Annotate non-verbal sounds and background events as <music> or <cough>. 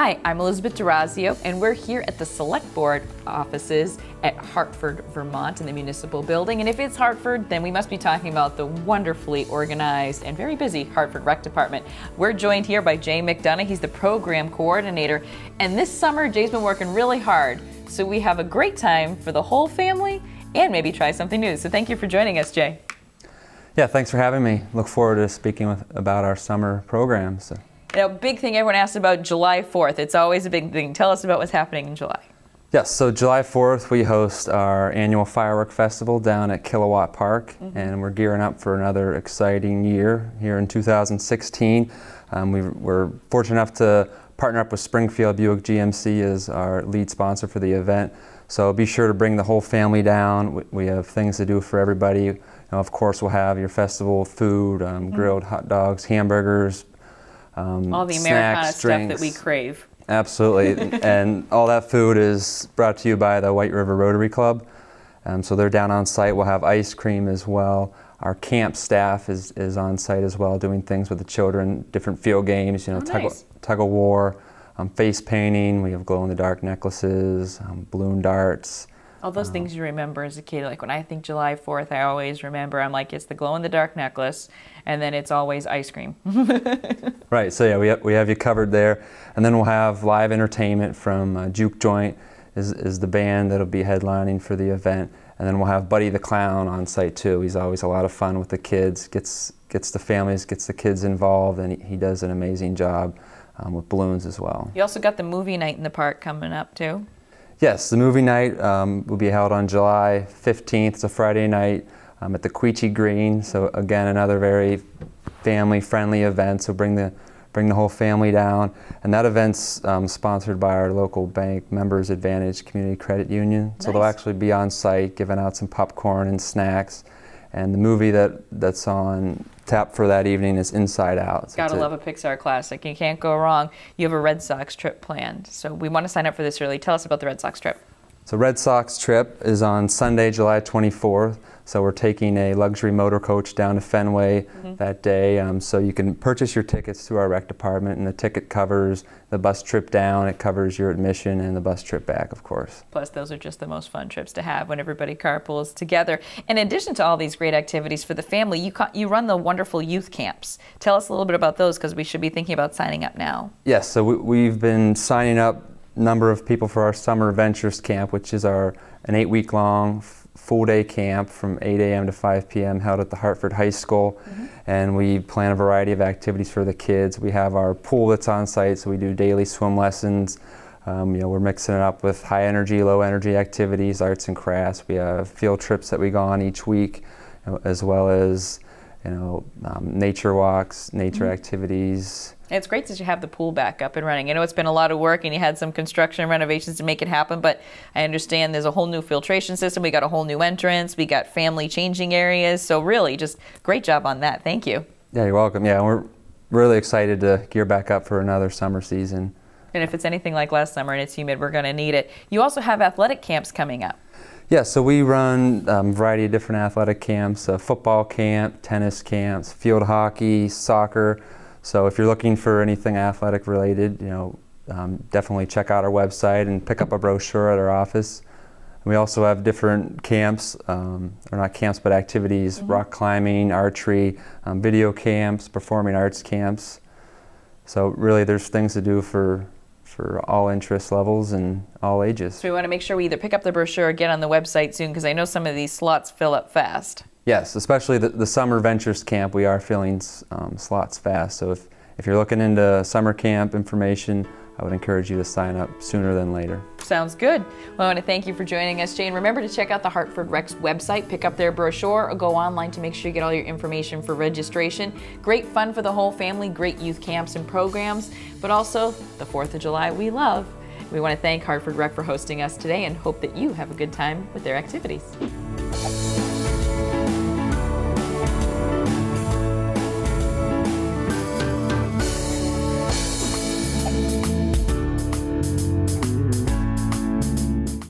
Hi, I'm Elizabeth DeRazio, and we're here at the Select Board offices at Hartford, Vermont, in the municipal building. And if it's Hartford, then we must be talking about the wonderfully organized and very busy Hartford Rec Department. We're joined here by Jay McDonough. He's the program coordinator. And this summer, Jay's been working really hard. So we have a great time for the whole family and maybe try something new. So thank you for joining us, Jay. Yeah, thanks for having me. Look forward to speaking with, about our summer programs. You know, big thing everyone asks about July 4th. It's always a big thing. Tell us about what's happening in July. Yes, so July 4th we host our annual firework festival down at Kilowatt Park, mm -hmm. and we're gearing up for another exciting year here in 2016. Um, we are fortunate enough to partner up with Springfield Buick GMC as our lead sponsor for the event. So be sure to bring the whole family down. We have things to do for everybody. You know, of course, we'll have your festival food, um, mm-hmm. grilled mm -hmm. hot dogs, hamburgers, um, all the Americana snacks, stuff that we crave. Absolutely, <laughs> and all that food is brought to you by the White River Rotary Club. Um, so they're down on site. We'll have ice cream as well. Our camp staff is, is on site as well, doing things with the children, different field games, you know, oh, tug, nice. tug, of war, um, face painting. We have glow in the dark necklaces, um, balloon darts. All those things you remember as a kid. Like when I think July 4th, I always remember, I'm like, it's the glow in the dark necklace, and then it's always ice cream. <laughs> right, so yeah, we have, we have you covered there. And then we'll have live entertainment from uh, Juke Joint, is, is the band that'll be headlining for the event. And then we'll have Buddy the Clown on site too. He's always a lot of fun with the kids, gets, gets the families, gets the kids involved, and he, he does an amazing job um, with balloons as well. You also got the movie night in the park coming up too. Yes, the movie night um, will be held on July 15th. It's a Friday night um, at the Quechee Green. So again, another very family-friendly event. So bring the bring the whole family down. And that event's um, sponsored by our local bank, Members Advantage Community Credit Union. So nice. they'll actually be on site giving out some popcorn and snacks. And the movie that, that's on tap for that evening is Inside Out. So Gotta love a Pixar classic. You can't go wrong. You have a Red Sox trip planned. So we want to sign up for this early. Tell us about the Red Sox trip. So Red Sox trip is on Sunday, July 24th. So we're taking a luxury motor coach down to Fenway mm -hmm. that day. Um, so you can purchase your tickets through our rec department, and the ticket covers the bus trip down, it covers your admission, and the bus trip back, of course. Plus, those are just the most fun trips to have when everybody carpools together. In addition to all these great activities for the family, you you run the wonderful youth camps. Tell us a little bit about those because we should be thinking about signing up now. Yes, so we, we've been signing up number of people for our Summer Ventures Camp, which is our an eight-week long full day camp from 8 a.m. to 5 p.m. held at the Hartford High School. Mm -hmm. And we plan a variety of activities for the kids. We have our pool that's on site, so we do daily swim lessons. Um, you know, we're mixing it up with high energy, low energy activities, arts and crafts. We have field trips that we go on each week, as well as you know, um, nature walks, nature mm -hmm. activities. It's great that you have the pool back up and running. I know it's been a lot of work and you had some construction renovations to make it happen, but I understand there's a whole new filtration system. We got a whole new entrance. We got family changing areas. So really, just great job on that. Thank you. Yeah, you're welcome. Yeah, we're really excited to gear back up for another summer season. And if it's anything like last summer and it's humid, we're going to need it. You also have athletic camps coming up. Yeah, so we run um, a variety of different athletic camps, uh, football camp, tennis camps, field hockey, soccer. So if you're looking for anything athletic related, you know, um, definitely check out our website and pick up a brochure at our office. We also have different camps, um, or not camps, but activities, mm -hmm. rock climbing, archery, um, video camps, performing arts camps. So really there's things to do for for all interest levels and all ages. So we want to make sure we either pick up the brochure or get on the website soon because I know some of these slots fill up fast. Yes, especially the, the Summer Ventures Camp, we are filling um, slots fast. So if, if you're looking into summer camp information, I would encourage you to sign up sooner than later. Sounds good. Well, I want to thank you for joining us, Jane. Remember to check out the Hartford Rec's website, pick up their brochure, or go online to make sure you get all your information for registration. Great fun for the whole family, great youth camps and programs, but also the 4th of July we love. We want to thank Hartford Rec for hosting us today and hope that you have a good time with their activities.